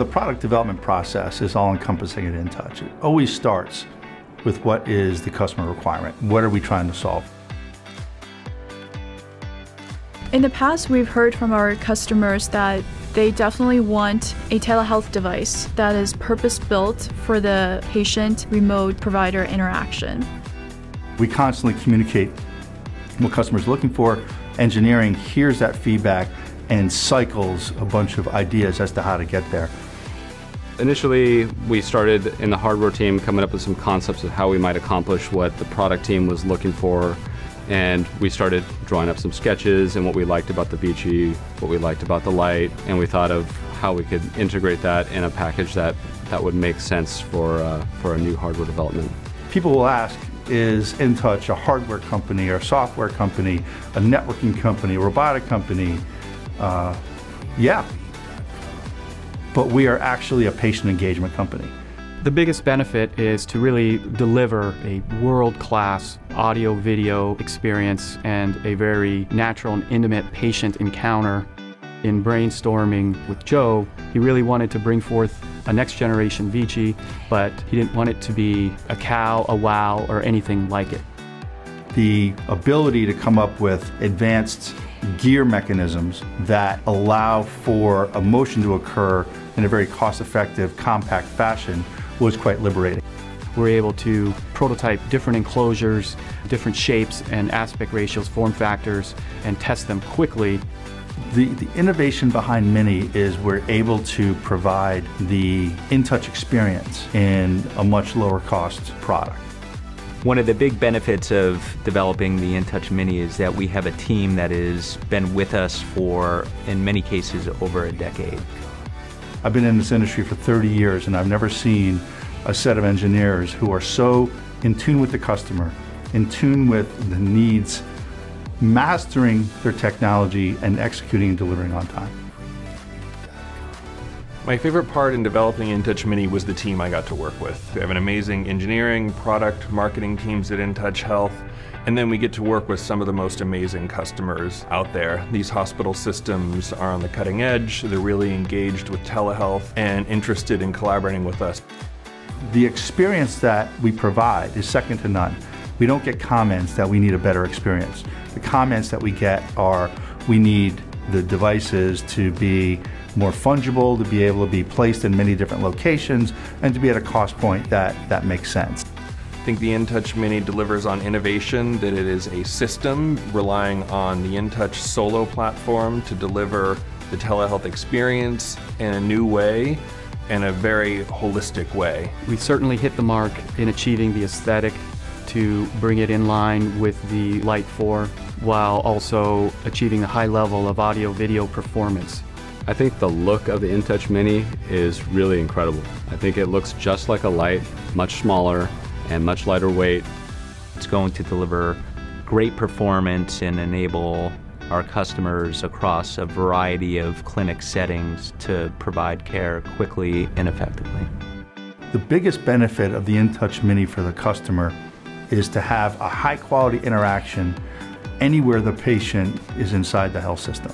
The product development process is all encompassing at InTouch. It always starts with what is the customer requirement? What are we trying to solve? In the past, we've heard from our customers that they definitely want a telehealth device that is purpose built for the patient remote provider interaction. We constantly communicate what customers are looking for. Engineering hears that feedback and cycles a bunch of ideas as to how to get there. Initially, we started in the hardware team coming up with some concepts of how we might accomplish what the product team was looking for. And we started drawing up some sketches and what we liked about the Vici, what we liked about the Lite, and we thought of how we could integrate that in a package that, that would make sense for, uh, for a new hardware development. People will ask, is InTouch a hardware company or a software company, a networking company, a robotic company? Uh, yeah, but we are actually a patient engagement company. The biggest benefit is to really deliver a world-class audio video experience and a very natural and intimate patient encounter. In brainstorming with Joe, he really wanted to bring forth a next generation Vici, but he didn't want it to be a cow, a wow, or anything like it. The ability to come up with advanced gear mechanisms that allow for a motion to occur in a very cost-effective, compact fashion was quite liberating. We're able to prototype different enclosures, different shapes and aspect ratios, form factors, and test them quickly. The, the innovation behind Mini is we're able to provide the in-touch experience in a much lower cost product. One of the big benefits of developing the InTouch Mini is that we have a team that has been with us for, in many cases, over a decade. I've been in this industry for 30 years and I've never seen a set of engineers who are so in tune with the customer, in tune with the needs, mastering their technology and executing and delivering on time. My favorite part in developing InTouch Mini was the team I got to work with. We have an amazing engineering, product, marketing teams at InTouch Health, and then we get to work with some of the most amazing customers out there. These hospital systems are on the cutting edge, they're really engaged with telehealth and interested in collaborating with us. The experience that we provide is second to none. We don't get comments that we need a better experience. The comments that we get are we need the devices to be more fungible, to be able to be placed in many different locations, and to be at a cost point that, that makes sense. I think the InTouch Mini delivers on innovation, that it is a system relying on the InTouch Solo platform to deliver the telehealth experience in a new way in a very holistic way. We certainly hit the mark in achieving the aesthetic to bring it in line with the Lite 4 while also achieving a high level of audio video performance. I think the look of the InTouch Mini is really incredible. I think it looks just like a Lite, much smaller and much lighter weight. It's going to deliver great performance and enable our customers across a variety of clinic settings to provide care quickly and effectively. The biggest benefit of the InTouch Mini for the customer is to have a high quality interaction anywhere the patient is inside the health system.